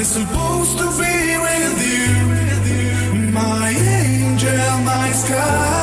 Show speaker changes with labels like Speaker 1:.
Speaker 1: I supposed to be with you? My angel, my sky.